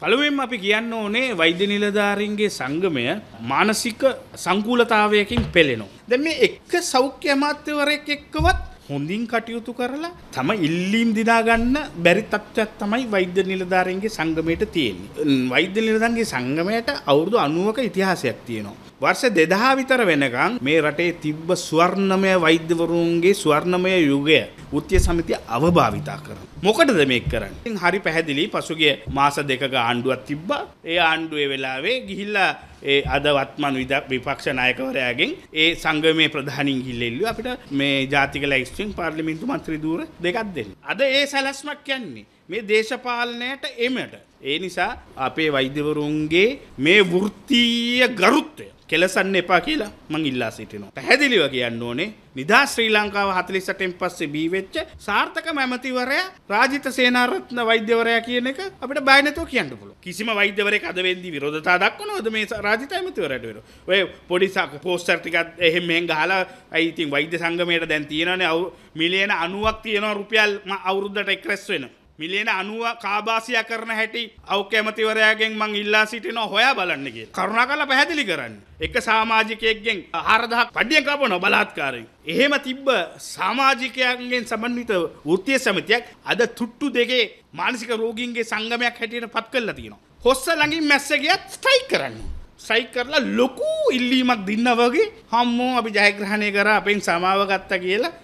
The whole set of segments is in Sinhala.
පළවෙන් අපි කියන්න ඕනේ වෛද්‍ය නිලධාරීන්ගේ සංගමය මානසික සංකූලතාවයකින් පෙළෙනවා. දැන් මේ එක්ක සෞඛ්‍ය අමාත්‍යවරයෙක් එක්කවත් හොඳින් කටයුතු කරලා තම ඉල්ලීම් දිනාගන්න බැරි තත්ත්වයක් තමයි වෛද්‍ය නිලධාරීන්ගේ සංගමයට තියෙන්නේ. වෛද්‍ය නිලධාරීන්ගේ සංගමයට අවුරුදු 90ක ඉතිහාසයක් තියෙනවා. වර්ෂ 2000 විතර වෙනකන් මේ රටේ තිබ්බ ස්වර්ණමය වෛද්‍යවරුන්ගේ ස්වර්ණමය යුගය වෘත්තීය සමිතිය අවභාවිතා කරනවා. මොකටද මේක කරන්නේ? ඉතින් හරි පැහැදිලි පසුගිය මාස දෙකක ආණ්ඩුවක් තිබ්බා. ඒ ආණ්ඩුවේ වෙලාවේ ගිහිල්ලා ඒ අද වත්මන් විපක්ෂ නායකවරයාගෙන් ඒ සංගමයේ ප්‍රධානින් ගිහිල්ලා ඉල්ලුවා අපිට මේ ජාතික ලැයිස්තුවෙන් පාර්ලිමේන්තු මන්ත්‍රී ධූර දෙකක් දෙන්න. අද ඒ සැලැස්මක් යන්නේ මේ දේශපාලනයට එමට. ඒ නිසා අපේ වෛද්‍යවරුන්ගේ මේ වෘත්තීය ගරුත්වය කෙලසන්න එපා කියලා මං ඉල්ලා සිටිනවා. පැහැදිලිව කියන්න ඕනේ නිදා ශ්‍රී ලංකාව 48න් පස්සේ බී වෙච්ච සාර්ථක මැමතිවරයා රාජිත සේනාරත්න වෛද්‍යවරයා කියන එක අපිට බය නැතුව කියන්න පුළුවන්. කිසිම වෛද්‍යවරයෙක් අද වෙන්දි විරෝධතා දක්වනවද මේ රාජිත ඇමතිවරයාට වෙර. ඔය පොඩි පෝස්ටර් ටිකක් එහෙම මෙහෙන් ගහලා අයි ඉතින් වෛද්‍ය සංගමයට දැන් තියෙනනේ මිලියන 90ක් තියෙනවා රුපියල් අවුරුද්දට එක්රැස් වෙනවා. මිලියන අනුව කාබාසිය කරන හැටි අවකැමතිවරයාගෙන් මං ඉල්ලා සිටින හොයා බලන්න කිය. කරුණා කල පැහැදිලි කරන්න. එක සාමාජිකයෙක්ගෙන් හරදහක් පඩිය කපන බලාත්කාරයෙන්. එහෙම තිබ්බ සාමාජිකයන්ගෙන් සමන්විත වෘතිය සමතියක් අද තුට්ටු දෙකේ මානසික රෝගීන්ගේ සංගමයක් හැටියට පත් කල්ලා තියෙනවා. හොස්ස ළඟින් මැස්සගියත් ස්ට්‍රයික් කරන්න. සයි කරලා ලොකු ඉල්ලීමක් දින්න වගේ හම්මෝ අපි ජයග්‍රහණය කර අපෙන් සමාව ගත්ත කියලා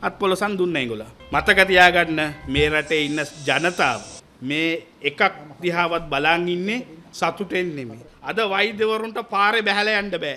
අත්පොලොසන් දුන්න ඉගොල. මතක තියාගන්න මේ රටේ ඉන්න ජනතාව මේ එකක් දිහාවත් බලාන් ඉන්නේ සතුටෙන් නෙමේ. අද වෛද්‍යවරුන්ට පාරේ බැහැලා යන්න බෑ.